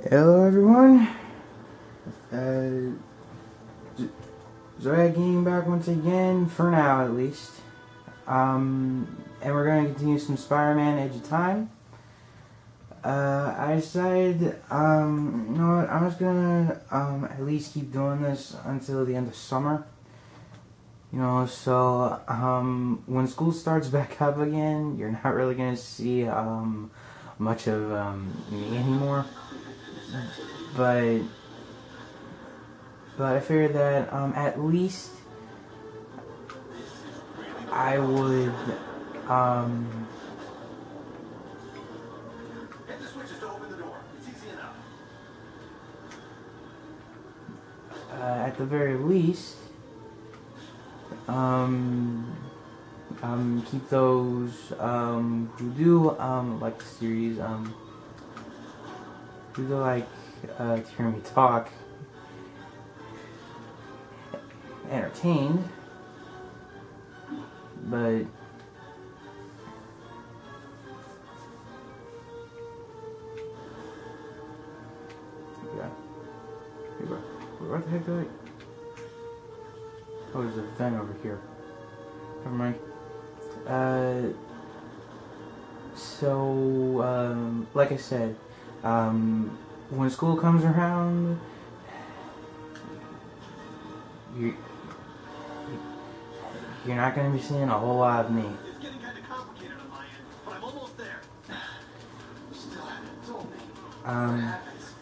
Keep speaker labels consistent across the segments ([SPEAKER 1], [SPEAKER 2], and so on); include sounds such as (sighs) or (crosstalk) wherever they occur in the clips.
[SPEAKER 1] Hello everyone. Uh, Zodiac back once again, for now at least. Um, and we're going to continue some Spider-Man Edge of Time. Uh, I decided, um, you know what, I'm just gonna, um, at least keep doing this until the end of summer. You know, so, um, when school starts (laughs) back up again, you're not really gonna see, um, much of, um, me anymore but but I figured that um, at least I would um, uh, at the very least um, um, keep those um, who do um, like the series um, do like uh, to hear me talk entertained but yeah Hey. What the heck do I? Oh, there's a vent over here. Never mind. Uh, so, um, like I said, um, when school comes around, you, you're not going to be seeing a whole lot of me.
[SPEAKER 2] It's getting kind of complicated on my end, but I'm almost there. (sighs) Still haven't told me what
[SPEAKER 1] Um,
[SPEAKER 2] happens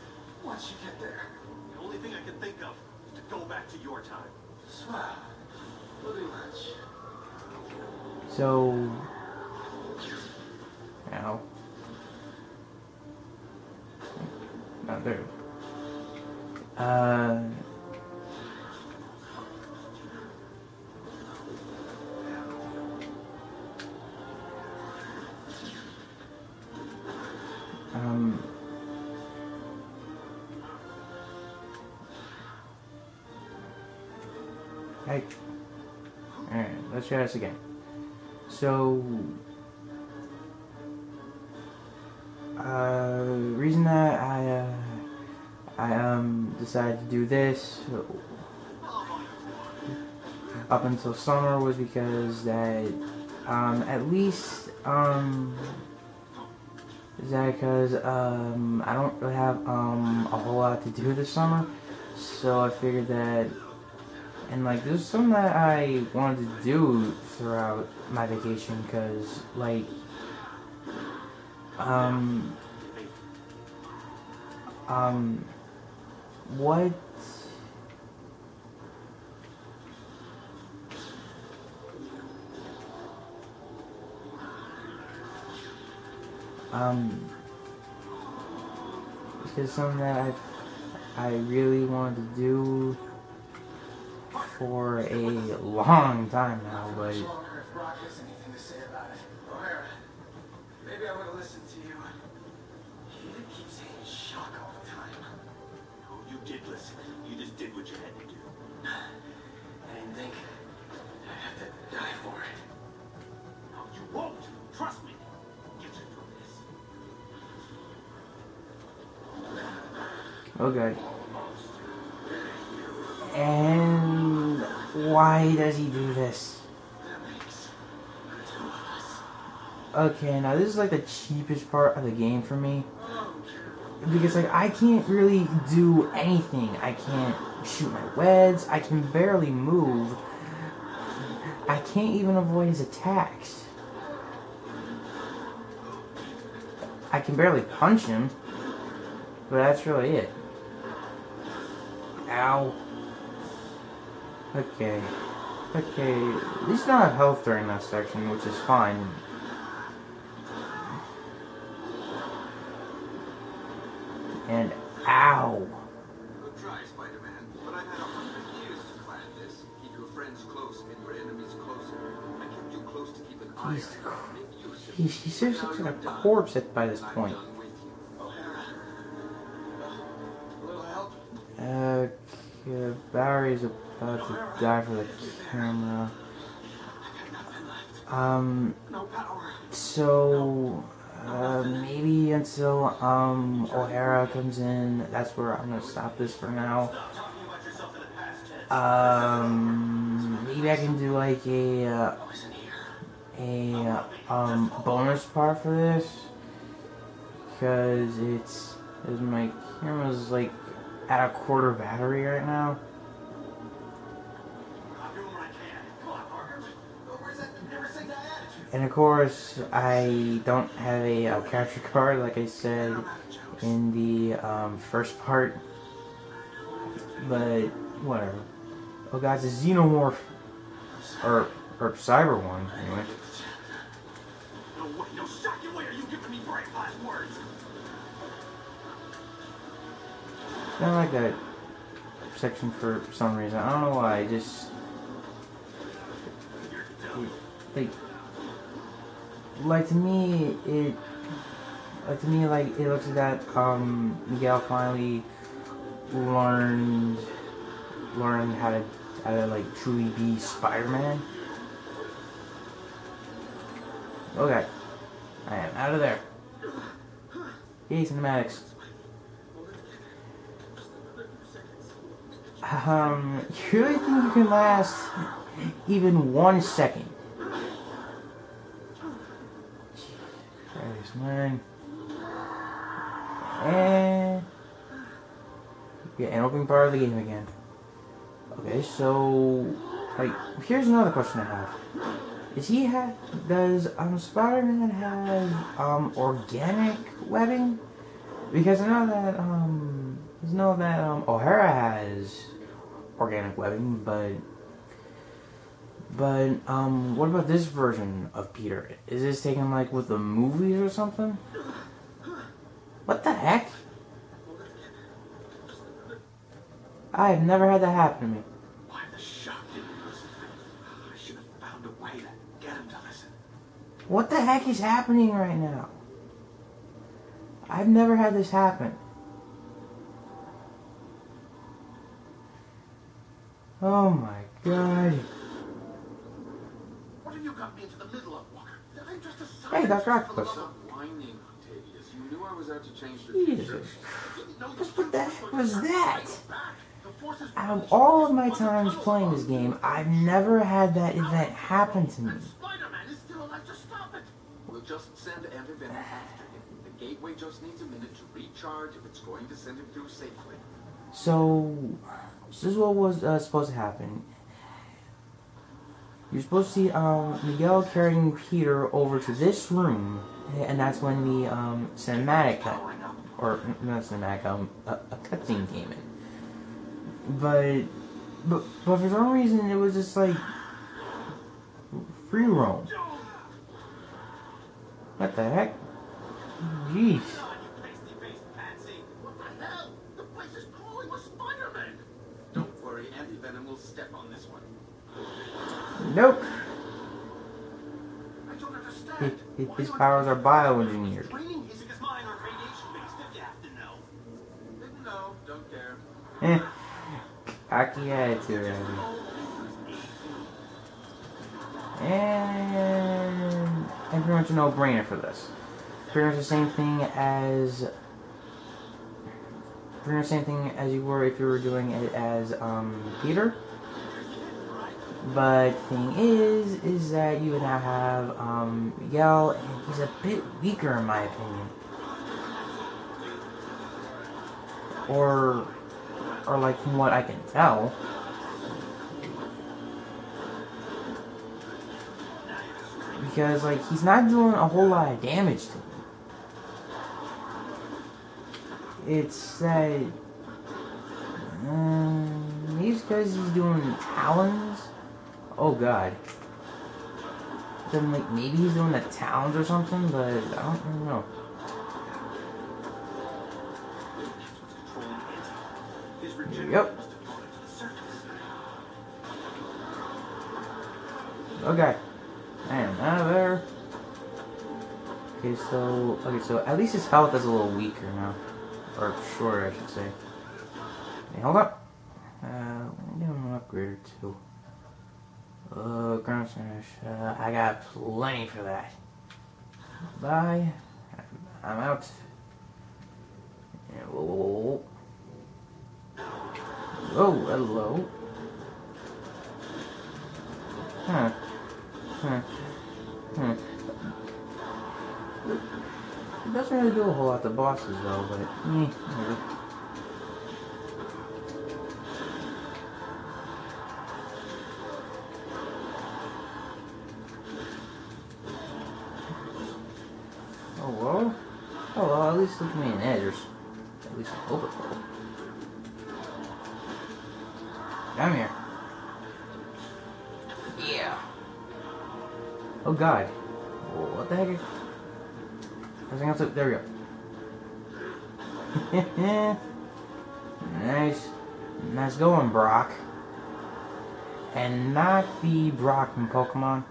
[SPEAKER 2] once you get there. The only thing I can think of is to go back to your time. Swell. Pretty much.
[SPEAKER 1] so, ow. Not there. Uh, um, hey. Alright, let's try this again. So, uh, reason that I, uh, I, um, decided to do this. Up until summer was because that, um, at least, um, is that because, um, I don't really have, um, a whole lot to do this summer, so I figured that and like this is something that I wanted to do throughout my vacation because like um um what? Um because something that I I really wanted to do for a long time now, but okay. And why does he do this? Okay, now this is like the cheapest part of the game for me. Because like I can't really do anything. I can't shoot my weds. I can barely move. I can't even avoid his attacks. I can barely punch him. But that's really it. Ow. Okay. Okay. At least not health during that section, which is fine. And ow.
[SPEAKER 2] Good try, Spider-Man. But I've had a hundred years to plan this. Keep your friends close and your enemies closer. I kept you close to keep an eye on
[SPEAKER 1] He's,
[SPEAKER 2] you. Make use
[SPEAKER 1] he,
[SPEAKER 2] you.
[SPEAKER 1] he seriously like a corpse at, by this point. Barry's about to die for the camera. Um, so, uh, Uh, maybe until um O'Hara comes in. That's where I'm gonna stop this for now. Um, maybe I can do like a uh, a um bonus part for this because it's because my camera's like at a quarter battery right now. And of course, I don't have a uh, capture (laughs) card, like I said in the um, first part. But whatever. Oh, guys, a xenomorph or or cyber one anyway. I don't like that section for some reason. I don't know why. I just like like to me it like to me like it looks like that um Miguel finally learned learned how to how to like truly be Spider-Man. Okay. I am out of there. Yay, cinematics. Um, (laughs) you really think you can last even one second? And yeah, an opening part of the game again. Okay, so like here's another question I have. Is he have does um Spider-Man have um organic webbing? Because I know that um I know that um O'Hara has organic webbing, but but um what about this version of Peter? Is this taken like with the movies or something? What the heck? I have never had that happen to me.
[SPEAKER 2] Why the shock didn't listen? I should have found a way to get him to listen.
[SPEAKER 1] What the heck is happening right now? I've never had this happen. Oh my god.
[SPEAKER 2] What have you got me into the middle of, Walker? I'm just a
[SPEAKER 1] Hey,
[SPEAKER 2] scientist
[SPEAKER 1] Dr.
[SPEAKER 2] for the
[SPEAKER 1] Octopus.
[SPEAKER 2] love of
[SPEAKER 3] Whining, Octavius. You knew I was out to change the
[SPEAKER 1] Jesus.
[SPEAKER 3] future.
[SPEAKER 1] What
[SPEAKER 2] the
[SPEAKER 1] heck was that?
[SPEAKER 2] back. The forces
[SPEAKER 1] Out of all of my times playing this game, I've never had that event happen to me.
[SPEAKER 2] Spider-Man is still alive to stop it.
[SPEAKER 3] We'll just send antivenom after him. The gateway just needs a minute to recharge if it's going to send him through safely.
[SPEAKER 1] So, this is what was uh, supposed to happen. You're supposed to see um, Miguel carrying Peter over to this room, and that's when the um, cinematic cut, or not cinematic, um, a, a cutscene came in. But, but, but for some reason, it was just like free roam. What the heck? Jeez.
[SPEAKER 3] Step on this one.
[SPEAKER 1] Nope.
[SPEAKER 2] I don't.
[SPEAKER 1] His, his,
[SPEAKER 2] Why
[SPEAKER 1] his
[SPEAKER 2] aren't
[SPEAKER 1] powers are bioengineered.
[SPEAKER 2] Training isn't as mine or radiation-based, if you have to know.
[SPEAKER 3] Didn't know.
[SPEAKER 1] Eh. Cocky attitude. right here. And and pretty much a no-brainer for this. Pretty much the same thing as pretty much the same thing as you were if you were doing it as um, Peter. But thing is, is that you would now have um, Miguel, and he's a bit weaker in my opinion. Or, or like from what I can tell. Because like he's not doing a whole lot of damage to me. It's that um, it's because he's doing talons. Oh god. Then like maybe he's doing the talons or something, but I don't know. Yep. Okay. I out of there. Okay, so okay, so at least his health is a little weaker now, or shorter, I should say. Hey, hold up. Uh, let me do an upgrade or two. Uh, smash. Uh, I got plenty for that. Bye. I'm out. Whoa. Oh, hello. Huh. Huh. Huh. It doesn't really do a whole lot to bosses though, but eh, least at me in there. There's at least a hope it will. Come here. Yeah. Oh god. What the heck? Everything else up there we go. (laughs) nice. Nice going, Brock. And not the Brock from Pokemon.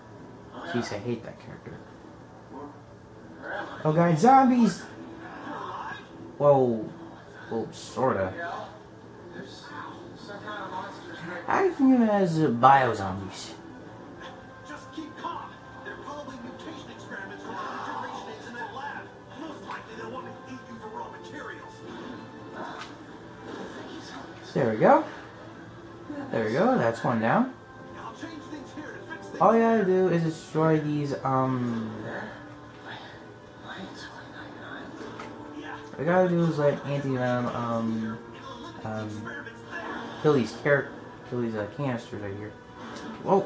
[SPEAKER 1] Jeez, I hate that character. Oh god, zombies! Whoa. Well, sorta.
[SPEAKER 2] There's some of
[SPEAKER 1] I view them as uh, bio-zombies.
[SPEAKER 2] Just keep calm. They're probably mutation experiments from our regeneration aids in that lab. Most likely they'll want to eat you for raw materials.
[SPEAKER 1] There we go. There we go, that's one down.
[SPEAKER 2] I'll change things here to fix things.
[SPEAKER 1] All you gotta do is destroy these, um... You gotta do is let anti-venom, um... Um... Kill these kill these uh, canisters right here. Whoa!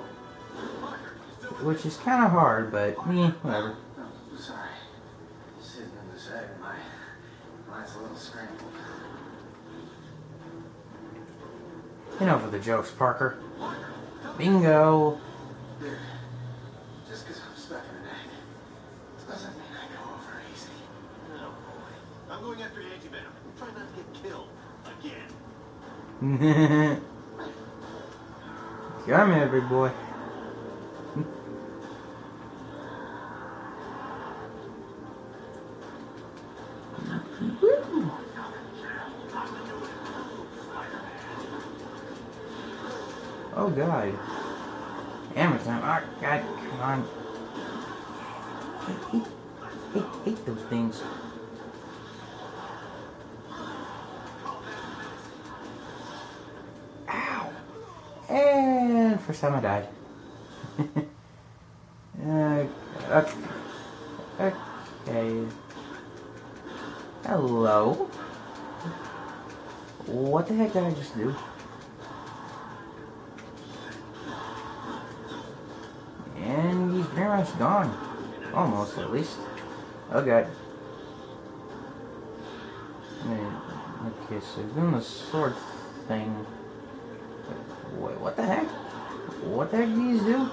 [SPEAKER 1] Which is kind of hard, but, eh, whatever.
[SPEAKER 3] Oh, sorry. Sitting in egg, my mind's a little scrambled.
[SPEAKER 1] Enough of the jokes, Parker. Bingo!
[SPEAKER 3] There. Just because I'm stuck in an egg doesn't mean I go over easy.
[SPEAKER 2] Oh boy. I'm going after anti-venom. Try not to get killed. Again. (laughs)
[SPEAKER 1] Come big boy. Oh god. Amazon. Oh god, come on. I hate, hate, hate those things. Ow. And first time I died. (laughs) uh, okay. Hello. What the heck did I just do? And he's pretty much gone. Almost, at least. Oh god. Okay, so doing the sword thing. Wait, what the heck? What the heck do these do?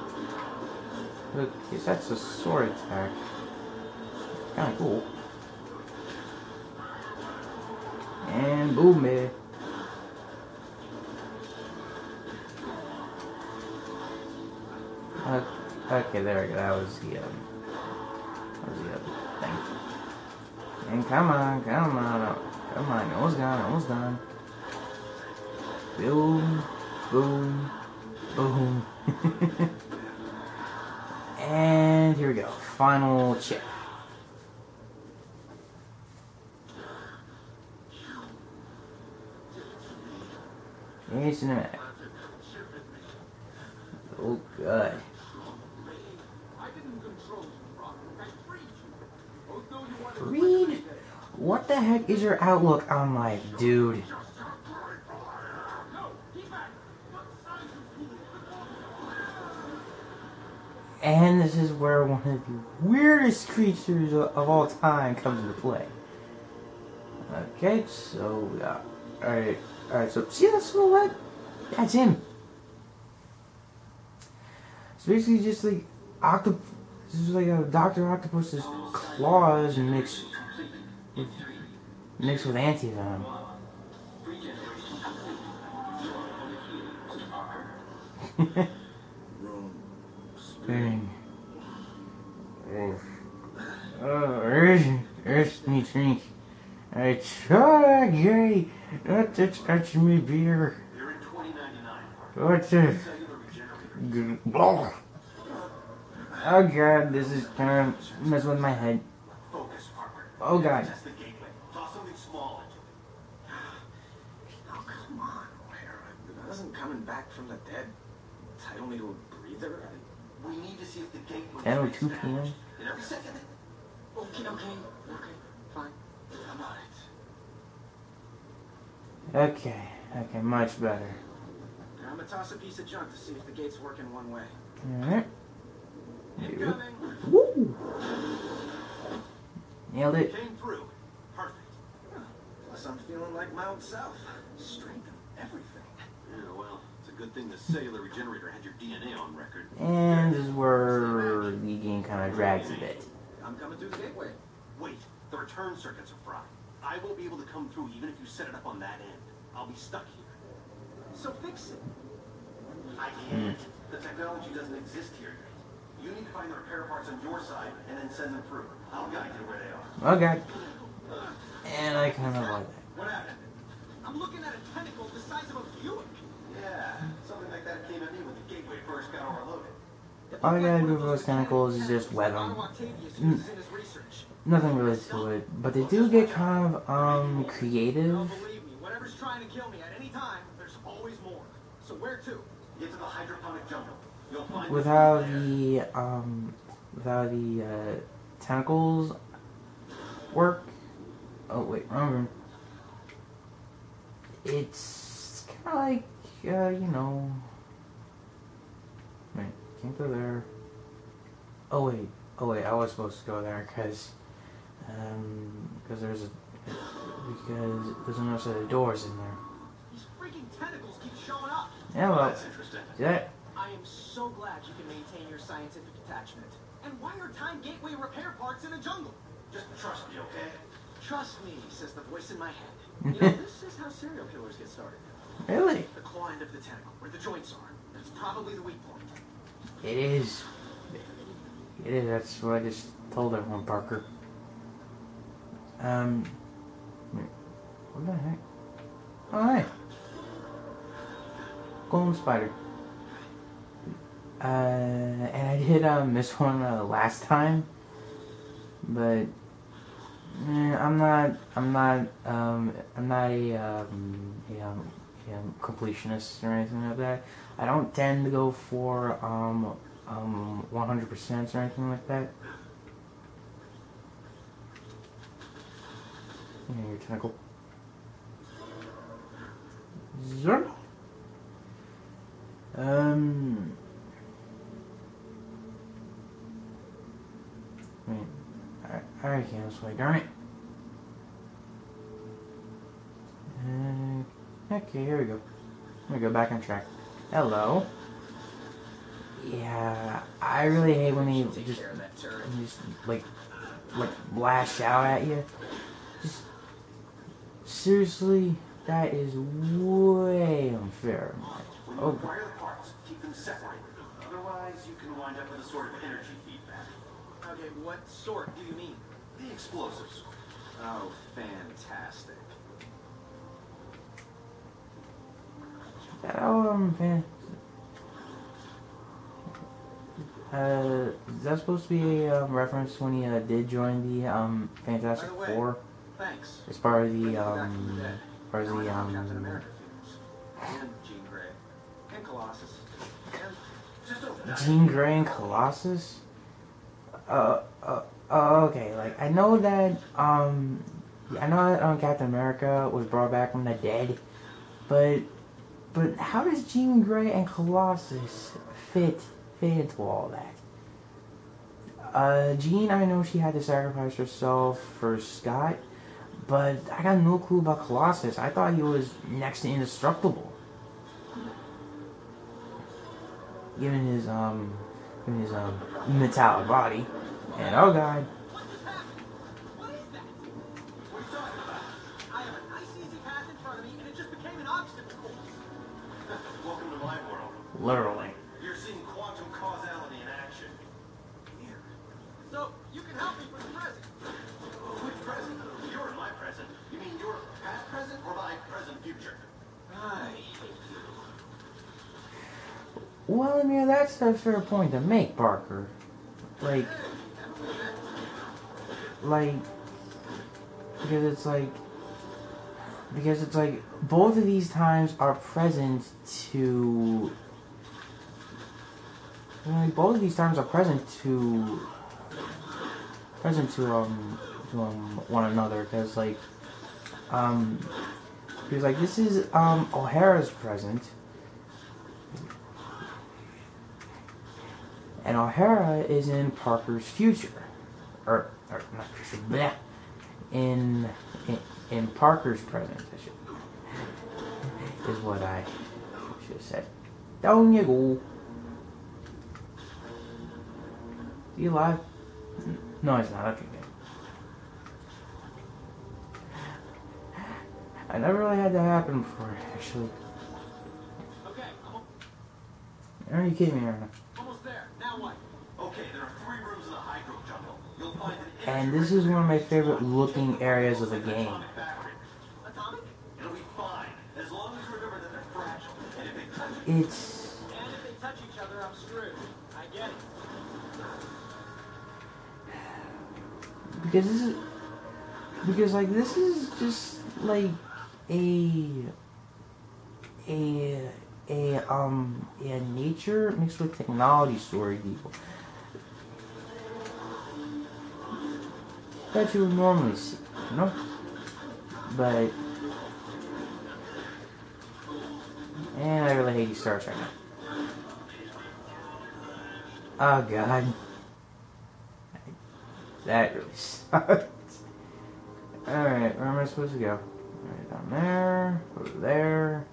[SPEAKER 1] So that's a sword attack. Kinda cool. And boom, baby. Uh, okay, there we go. That was the, um, that was the other thing. And come on, come on, come on. Almost done, almost done. Boom, boom, boom. and here we go. Final check. Hey, cinematic. Oh,
[SPEAKER 3] to
[SPEAKER 1] Reed, what the heck is your outlook on life, dude?
[SPEAKER 3] No, keep back. What size is he?
[SPEAKER 1] And this is where one of the weirdest creatures of all time comes into play. Okay, so we got. Alright, alright, so see that silhouette? That's him. It's basically just like octop. This is like a Doctor Octopus's claws mixed with mixed with anti um, (laughs) venom. Bang. Oh, earth, earth me drink. I try gay. Not to touch me beer.
[SPEAKER 2] You're in 2099.
[SPEAKER 1] What the?
[SPEAKER 2] Cellular regenerator.
[SPEAKER 1] g- Blah. Oh god, this is kind of messing with my head. Oh god.
[SPEAKER 2] Test the gateway. Toss something small into it.
[SPEAKER 3] Oh, come on, O'Hara. Wasn't coming back from the dead. Title me to a breather?
[SPEAKER 2] We need to see if the gateway
[SPEAKER 1] 10:02
[SPEAKER 2] is
[SPEAKER 1] p.m.
[SPEAKER 2] damaged. Every second,
[SPEAKER 3] Okay, okay, okay, fine.
[SPEAKER 2] I'm on it.
[SPEAKER 1] Okay. Okay, much better.
[SPEAKER 3] I'm gonna toss a piece of junk to see if the gate's working one way.
[SPEAKER 1] Alright. Woo! Nailed it.
[SPEAKER 2] Came through. Perfect.
[SPEAKER 3] Plus, I'm feeling like Mount South. Strength and everything.
[SPEAKER 2] Yeah, well, it's a good thing the cellular regenerator had your DNA on record.
[SPEAKER 1] And this is where the game kind of drags a bit.
[SPEAKER 3] I'm coming through the gateway.
[SPEAKER 2] Wait, the return circuits are fried. I won't be able to come through even if you set it up on that end. I'll be stuck here.
[SPEAKER 3] So fix it.
[SPEAKER 2] I can't. Hmm. The technology doesn't exist here yet. You need to find the repair parts on your side and then send them through. I'll guide you where they are.
[SPEAKER 1] Okay. And I kind of like that.
[SPEAKER 2] What happened?
[SPEAKER 3] I'm looking at a tentacle the size of a Buick.
[SPEAKER 1] All you gotta do for those tentacles is just wet them.
[SPEAKER 3] Octavius uses in his research.
[SPEAKER 1] Nothing really to it, but they do get kind of um creative.
[SPEAKER 3] No, whatever's trying to kill me at any time, there's always more. So where to?
[SPEAKER 2] Get to the hydroponic jungle. You'll
[SPEAKER 1] With how the um with how the uh, tentacles work. Oh wait, wrong room. It's kind of like uh, you know. Wait, can't go there. Oh wait, oh wait, I was supposed to go there because um because there's a because there's another set of doors in there.
[SPEAKER 3] These freaking tentacles keep showing up.
[SPEAKER 1] Yeah, well,
[SPEAKER 2] That's interesting.
[SPEAKER 1] see that?
[SPEAKER 3] I am so glad you can maintain your scientific attachment. And why are time gateway repair parts in a jungle?
[SPEAKER 2] Just trust me, okay?
[SPEAKER 3] Trust me, says the voice in my head. (laughs) You know, this is how serial killers get started.
[SPEAKER 1] Really?
[SPEAKER 3] The claw end of the tentacle, where the joints are. That's probably the weak point.
[SPEAKER 1] It is. It is. That's what I just told everyone, Parker. Um. What the heck? Oh, hey. Golden spider. Uh, and I did uh, miss one uh, last time, but eh, I'm not. I'm not. Um, I'm not a um, a, um, a um, completionist or anything like that. I don't tend to go for um um 100% or anything like that. Yeah, your tentacle. Zerp. Um. Wait, I, I can't this way, darn it. Uh, okay, here we go. Let me go back on track. Hello. Yeah, I really hate when they just,
[SPEAKER 3] care of that turret.
[SPEAKER 1] just like like lash out at you. Just seriously, that is way unfair. Oh.
[SPEAKER 2] acquire the parts, keep them separated. Otherwise, you can wind up with a sort of energy feedback.
[SPEAKER 3] Okay, what sort do you mean?
[SPEAKER 2] The explosives.
[SPEAKER 3] Oh, fantastic.
[SPEAKER 1] Um, fan. Uh, is that supposed to be a um, reference when he uh, did join the um Fantastic
[SPEAKER 3] the way,
[SPEAKER 1] Four
[SPEAKER 3] Thanks.
[SPEAKER 1] as part of the
[SPEAKER 3] back from
[SPEAKER 1] um
[SPEAKER 3] dead.
[SPEAKER 1] part of
[SPEAKER 3] Now I
[SPEAKER 1] the
[SPEAKER 3] know how Captain
[SPEAKER 1] um
[SPEAKER 3] America feels. And Jean Grey. And Colossus. And
[SPEAKER 2] Just don't
[SPEAKER 1] Jean Grey and Colossus. Uh, uh, uh, okay. Like I know that um, I know that um, Captain America was brought back from the dead, but but how does Jean Grey and Colossus fit fit into all that? Uh, Jean, I know she had to sacrifice herself for Scott, but I got no clue about Colossus. I thought he was next to indestructible. Given his um, given his um metallic body, and oh god,
[SPEAKER 3] What just happened? What is that?
[SPEAKER 2] What are you talking about?
[SPEAKER 3] I have a nice easy path in front of me and it just became an obstacle course.
[SPEAKER 2] Welcome to my world.
[SPEAKER 1] Literally.
[SPEAKER 2] You're seeing quantum causality in action.
[SPEAKER 3] Weird. So, you can help me for the present.
[SPEAKER 2] Which present? You're my present. You mean your past present or my present future?
[SPEAKER 3] I.
[SPEAKER 1] Well, I mean that's a fair point to make, Parker. Like, like, because it's like because it's like both of these times are present to like both of these times are present to present to um to um, one another because like um because like this is um O'Hara's present. And O'Hara is in Parker's future. Or, or not future bleh, in, in in Parker's present I should, is what I should have said down you go you alive no it's not okay good I never really had that happen before actually
[SPEAKER 3] Okay, I'm
[SPEAKER 1] are you kidding me right now
[SPEAKER 3] almost there. Now what?
[SPEAKER 2] Okay, there are three rooms in the hydro jungle. You'll find an
[SPEAKER 1] and this is one of my favorite looking areas of the game
[SPEAKER 2] atomic battery.
[SPEAKER 3] Atomic?
[SPEAKER 2] It'll be fine, as long as you remember that they're fragile. And if they touch you,
[SPEAKER 1] it's
[SPEAKER 3] And if they touch each other, I'm screwed. I get it.
[SPEAKER 1] Because this is because like this is just like a a a um a nature mixed with technology story deal that you would normally see, you know. But and I really hate these stars right now. Oh god. That really sucks. Alright, where am I supposed to go? Right down there, over there,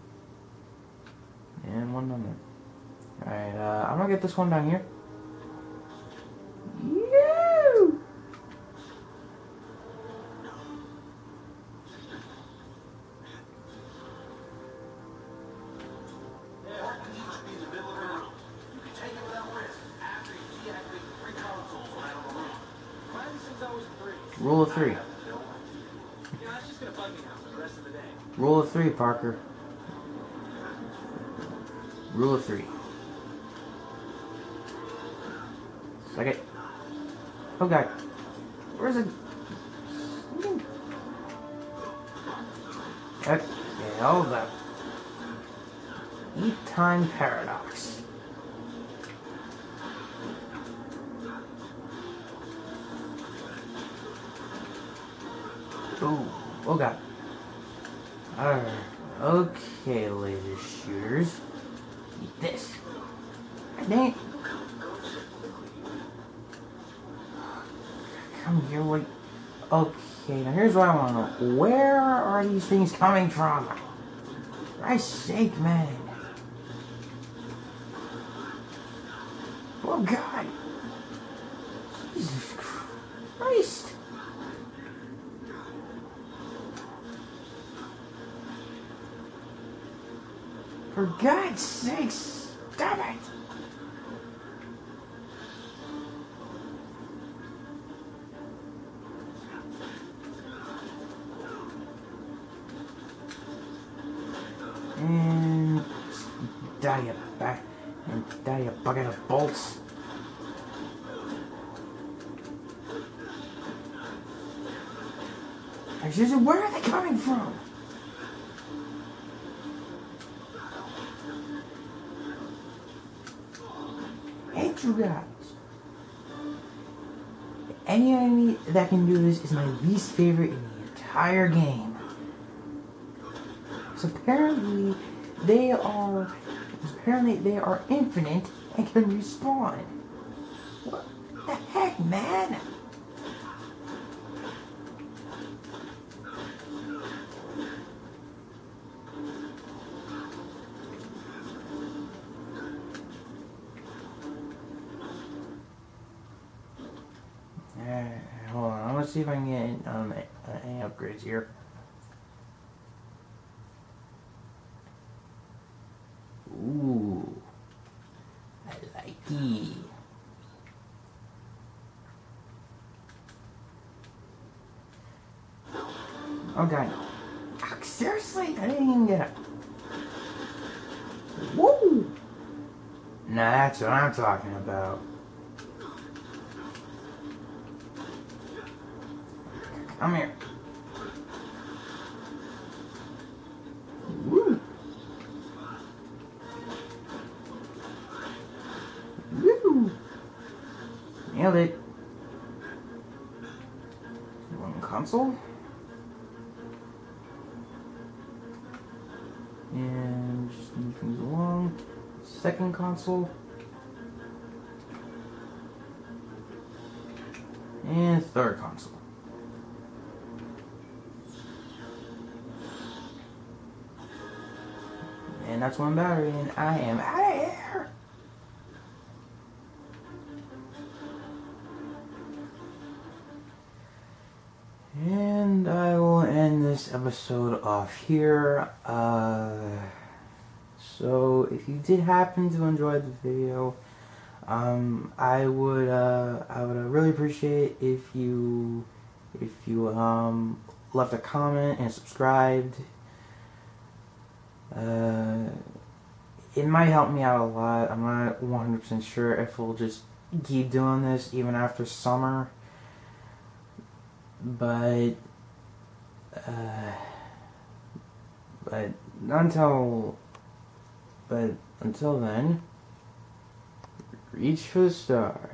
[SPEAKER 1] and one down there. Alright, uh, I'm gonna get this one down here. Parker. Rule of three. Second. Oh god. Where's it? Okay, hold up. Eat time paradox. Ooh, oh god. Alright, okay, laser shooters. Eat this. Dang. Come here, wait. Okay, now here's what I want to know. Where are these things coming from? Christ's sake, man. Oh, God. Jesus Christ. For God's sakes, stop it! And die you back and die you bucket of bolts. Just where are they coming from? hate you guys. Any enemy that can do this is my least favorite in the entire game. So apparently they are apparently they are infinite and can respawn. What the heck, man? Alright, hold on. I'm gonna see if I can get um, any upgrades here. Ooh, I like it. Okay. Ah, seriously, I didn't even get it. Woo! Now that's what I'm talking about. I'm here. Woo. Woo. Nailed it. One console. And just move things along. Second console. And third console. One battery, and I am out of here. And I will end this episode off here. Uh, so, if you did happen to enjoy the video, um, I would uh, I would uh, really appreciate if you if you um, left a comment and subscribed. Uh, it might help me out a lot. I'm not 100% sure if we'll just keep doing this even after summer. But, uh, but until, but until then, reach for the stars.